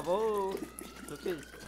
acabou. O que é isso?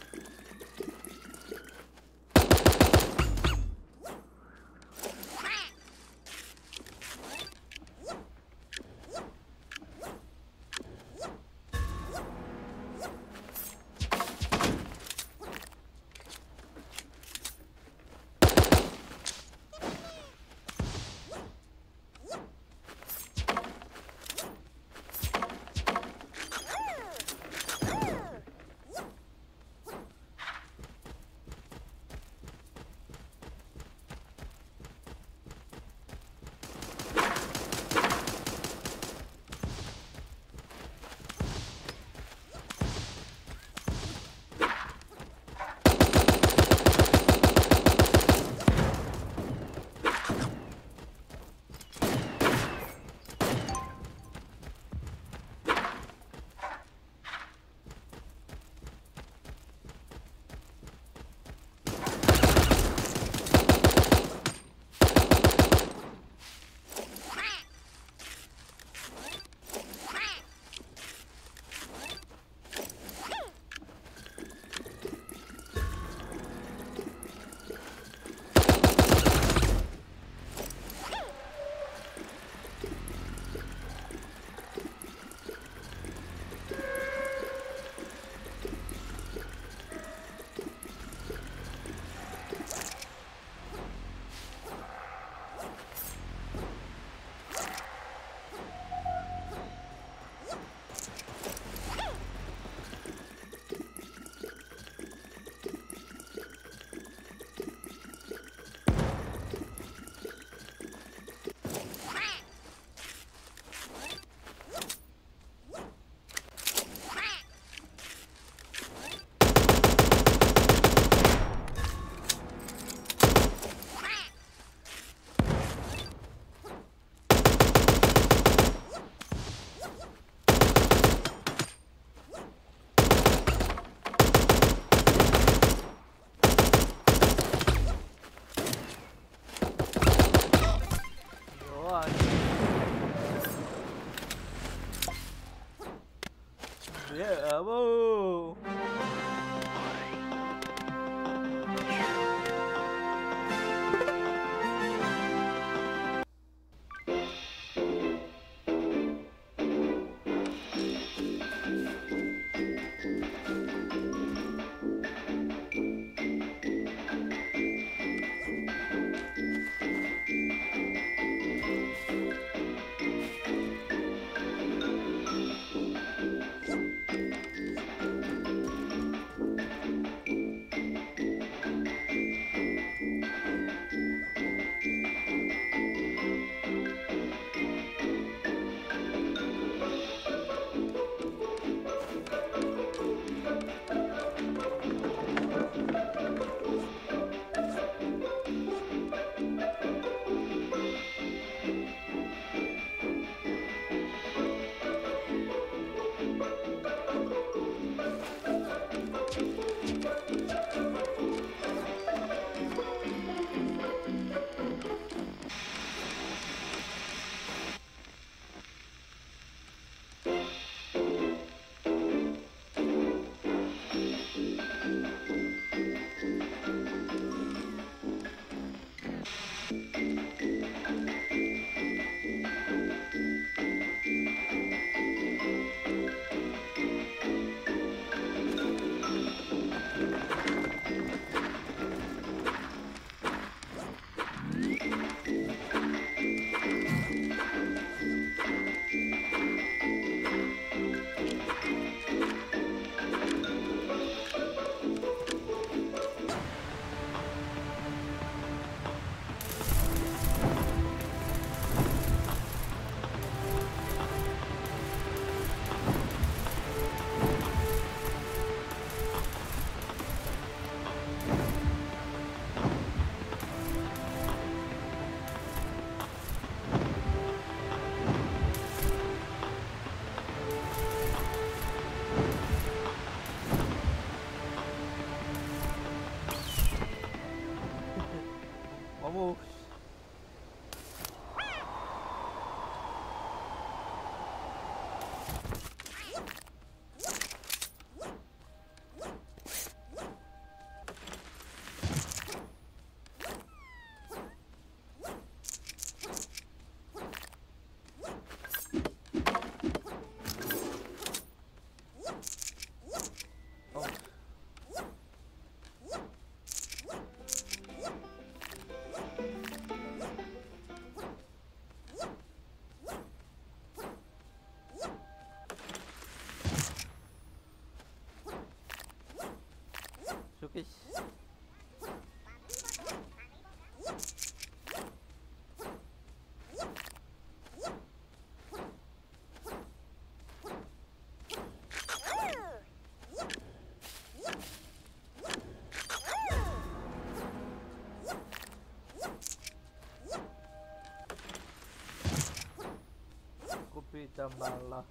完了。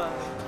Noah.